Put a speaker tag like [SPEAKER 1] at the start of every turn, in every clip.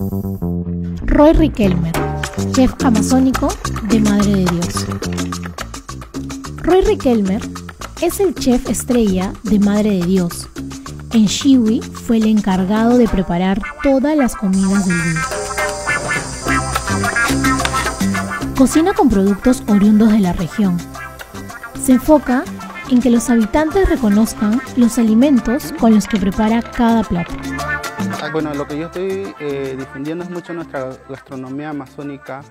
[SPEAKER 1] Roy Riquelmer, chef amazónico de Madre de Dios. Roy Riquelmer es el chef estrella de Madre de Dios. En Shiwi fue el encargado de preparar todas las comidas del día. Cocina con productos oriundos de la región. Se enfoca en que los habitantes reconozcan los alimentos con los que prepara cada plato.
[SPEAKER 2] Bueno, lo que yo estoy eh, difundiendo es mucho nuestra gastronomía amazónica,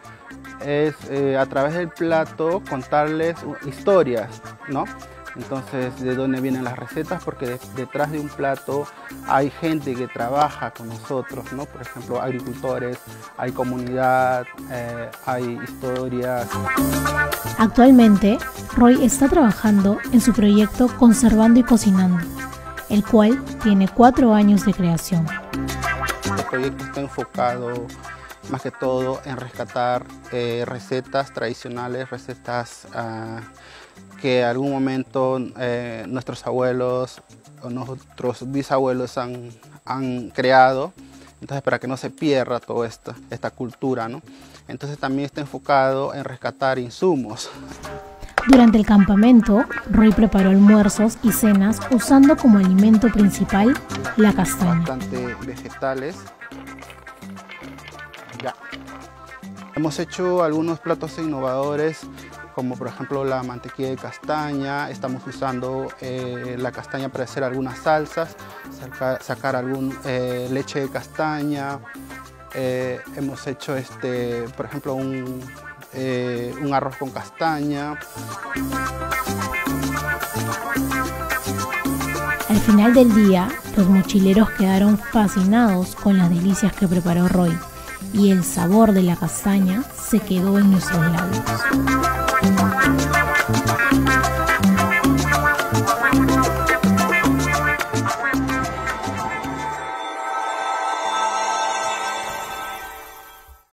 [SPEAKER 2] es eh, a través del plato contarles historias, ¿no? Entonces, ¿de dónde vienen las recetas? Porque detrás de un plato hay gente que trabaja con nosotros, ¿no? Por ejemplo, agricultores, hay comunidad, eh, hay historias.
[SPEAKER 1] Actualmente, Roy está trabajando en su proyecto Conservando y Cocinando, el cual tiene cuatro años de creación.
[SPEAKER 2] Proyecto está enfocado más que todo en rescatar eh, recetas tradicionales, recetas uh, que algún momento eh, nuestros abuelos o nuestros bisabuelos han, han, creado, entonces para que no se pierda toda esta, esta cultura, ¿no? Entonces también está enfocado en rescatar insumos.
[SPEAKER 1] Durante el campamento, Roy preparó almuerzos y cenas usando como alimento principal la castaña.
[SPEAKER 2] Bastante vegetales. Ya. Hemos hecho algunos platos innovadores como por ejemplo la mantequilla de castaña, estamos usando eh, la castaña para hacer algunas salsas, sacar, algún eh, leche de castaña, eh, hemos hecho este, por ejemplo un, eh, un arroz con castaña.
[SPEAKER 1] Al final del día, los mochileros quedaron fascinados con las delicias que preparó Roy y el sabor de la castaña se quedó en nuestros labios.